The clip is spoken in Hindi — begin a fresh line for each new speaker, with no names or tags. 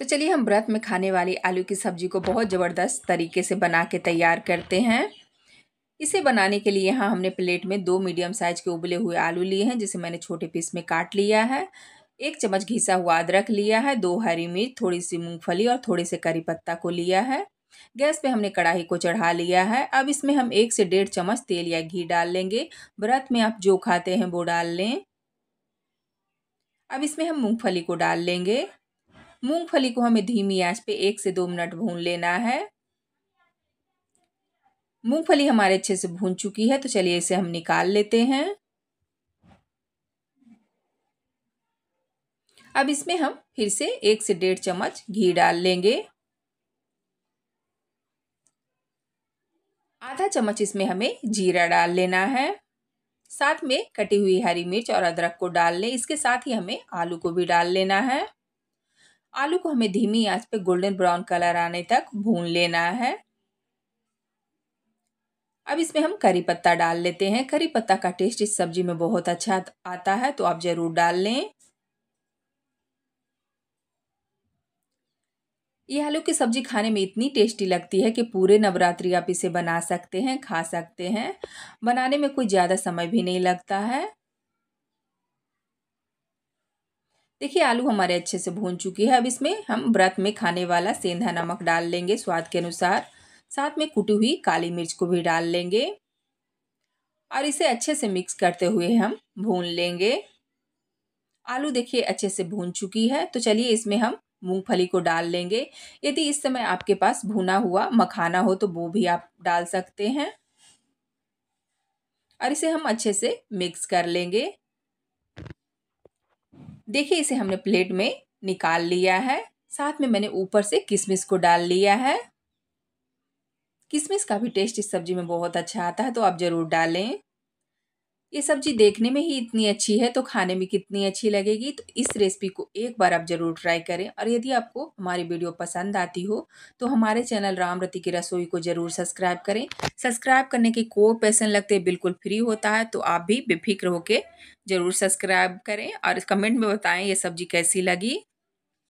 तो चलिए हम व्रत में खाने वाली आलू की सब्ज़ी को बहुत ज़बरदस्त तरीके से बना के तैयार करते हैं। इसे बनाने के लिए यहाँ हमने प्लेट में दो मीडियम साइज़ के उबले हुए आलू लिए हैं, जिसे मैंने छोटे पीस में काट लिया है। एक चम्मच घिसा हुआ अदरक लिया है, दो हरी मिर्च, थोड़ी सी मूंगफली और थोड़े से करी पत्ता को लिया है। गैस पे हमने कढ़ाई को चढ़ा लिया है। अब इसमें हम एक से डेढ़ चम्मच तेल या घी डाल लेंगे। व्रत में आप जो खाते हैं वो डाल लें। अब इसमें हम मूंगफली को डाल लेंगे। मूंगफली को हमें धीमी आँच पे एक से दो मिनट भून लेना है। मूंगफली हमारे अच्छे से भून चुकी है तो चलिए इसे हम निकाल लेते हैं। अब इसमें हम फिर से एक से डेढ़ चम्मच घी डाल लेंगे। आधा चम्मच इसमें हमें जीरा डाल लेना है। साथ में कटी हुई हरी मिर्च और अदरक को डाल लें। इसके साथ ही हमें आलू को भी डाल लेना है। आलू को हमें धीमी आँच पे गोल्डन ब्राउन कलर आने तक भून लेना है। अब इसमें हम करी पत्ता डाल लेते हैं। करी पत्ता का टेस्ट इस सब्ज़ी में बहुत अच्छा आता है तो आप ज़रूर डाल लें। ये आलू की सब्ज़ी खाने में इतनी टेस्टी लगती है कि पूरे नवरात्रि आप इसे बना सकते हैं, खा सकते हैं। बनाने में कोई ज़्यादा समय भी नहीं लगता है। देखिए, आलू हमारे अच्छे से भून चुकी है। अब इसमें हम व्रत में खाने वाला सेंधा नमक डाल लेंगे स्वाद के अनुसार। साथ में कुटी हुई काली मिर्च को भी डाल लेंगे और इसे अच्छे से मिक्स करते हुए हम भून लेंगे। आलू देखिए, अच्छे से भून चुकी है। तो चलिए, इसमें हम मूंगफली को डाल लेंगे। यदि इस समय आपके पास भुना हुआ मखाना हो तो वो भी आप डाल सकते हैं। और इसे हम अच्छे से मिक्स कर लेंगे। देखिए, इसे हमने प्लेट में निकाल लिया है। साथ में मैंने ऊपर से किशमिश को डाल लिया है। किशमिश का भी टेस्ट इस सब्ज़ी में बहुत अच्छा आता है तो आप ज़रूर डालें। ये सब्ज़ी देखने में ही इतनी अच्छी है तो खाने में कितनी अच्छी लगेगी? तो इस रेसिपी को एक बार आप ज़रूर ट्राई करें और यदि आपको हमारी वीडियो पसंद आती हो तो हमारे चैनल रामरती की रसोई को ज़रूर सब्सक्राइब करें। सब्सक्राइब करने के कोई पैसे लगते बिल्कुल फ्री होता है तो आप भी बेफिक्र होकर ज़रूर सब्सक्राइब करें और कमेंट में बताएँ ये सब्ज़ी कैसी लगी।